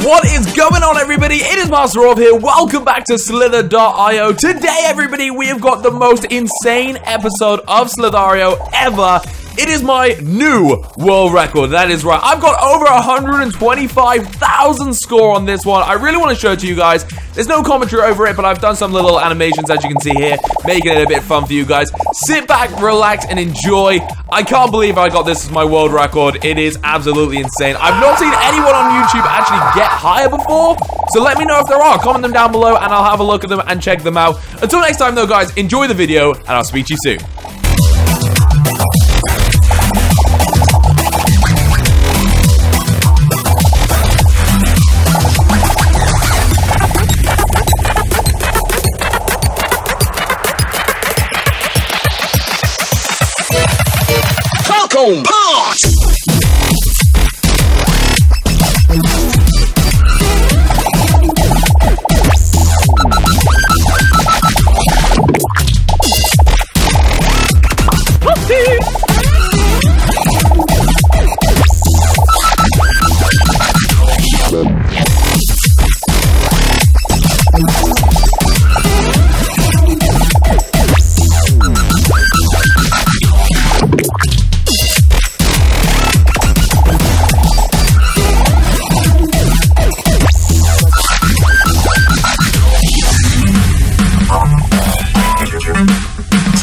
What is going on, everybody? It is MasterOv here. Welcome back to Slither.io. Today, everybody, we have got the most insane episode of Slither.io ever. It is my new world record. That is right. I've got over 125,000 score on this one. I really want to show it to you guys. There's no commentary over it, but I've done some little animations, as you can see here, making it a bit fun for you guys. Sit back, relax, and enjoy. I can't believe I got this as my world record. It is absolutely insane. I've not seen anyone on YouTube actually get higher before, so let me know if there are. Comment them down below, and I'll have a look at them and check them out. Until next time, though, guys, enjoy the video, and I'll speak to you soon. Falcon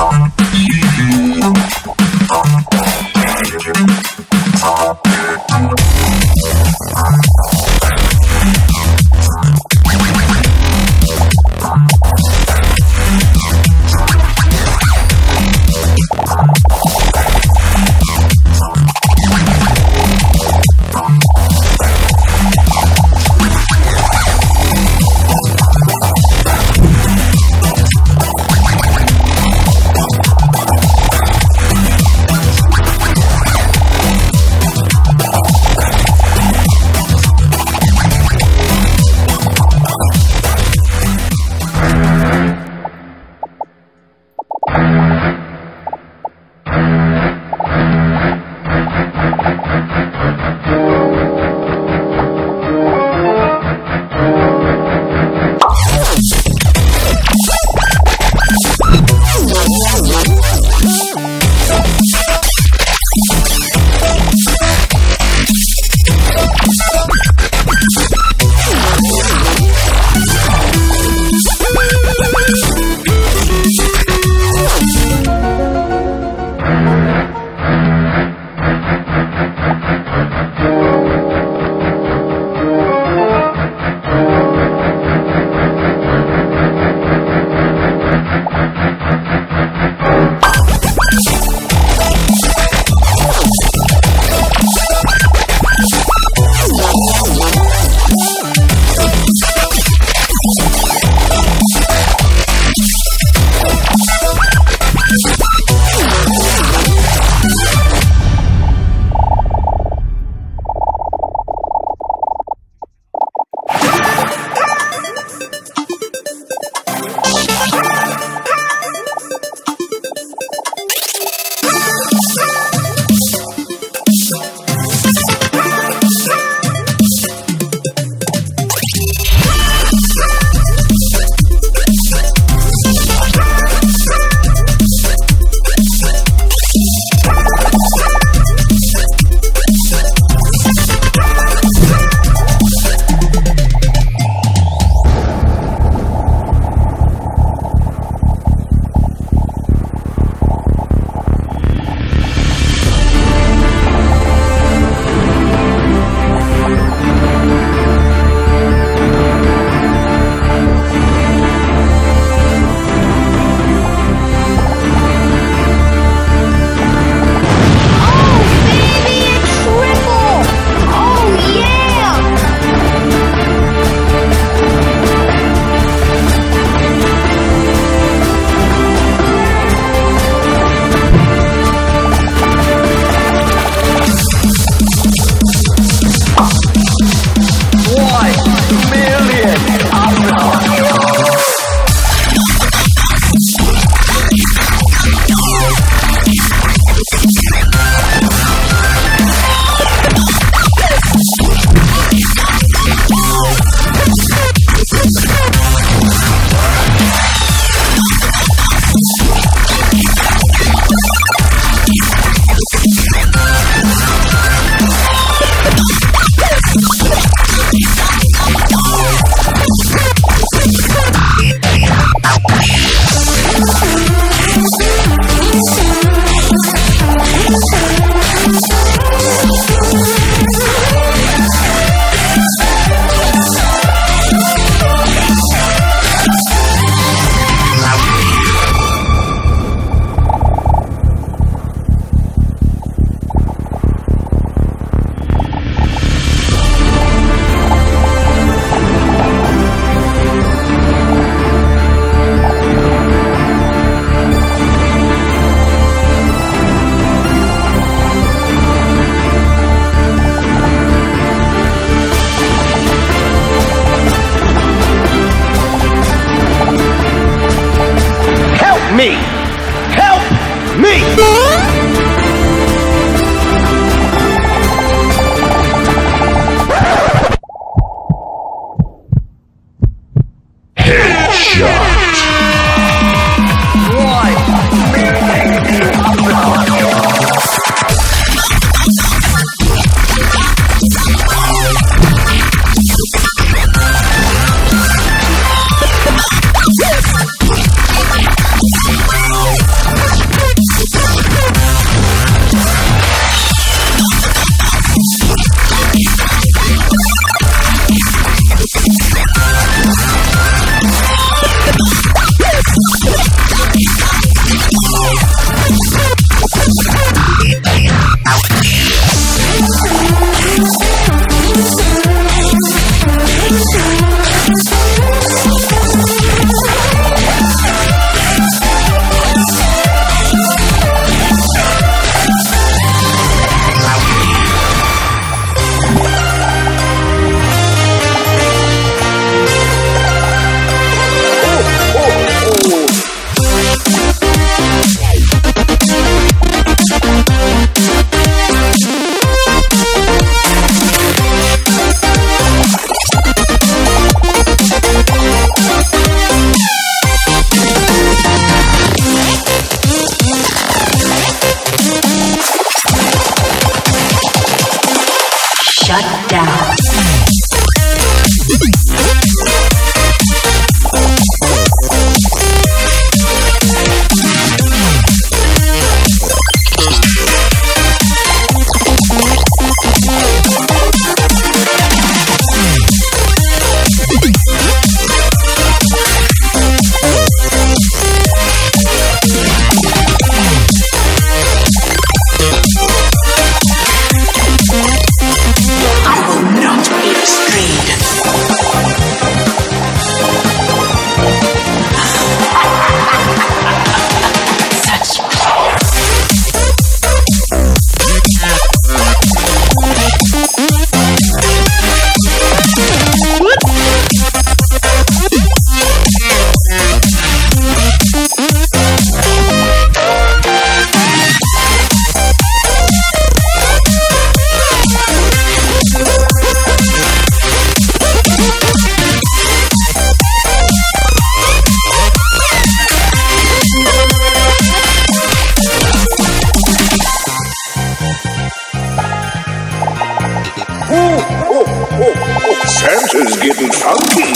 Thank you. Vibra. Santa's getting funky.